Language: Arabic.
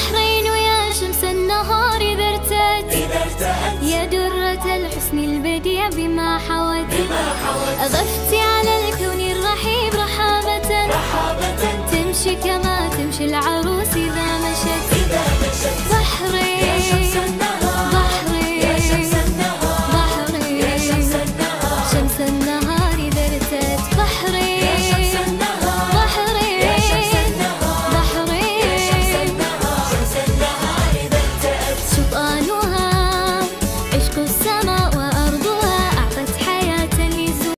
البحرين ويا شمس النهار إذا ارتأت يا درة الحسن البديع بما حوت. أضفتي على الكون الرحيب رحابة, رحابة. تمشي كما تمشي العالم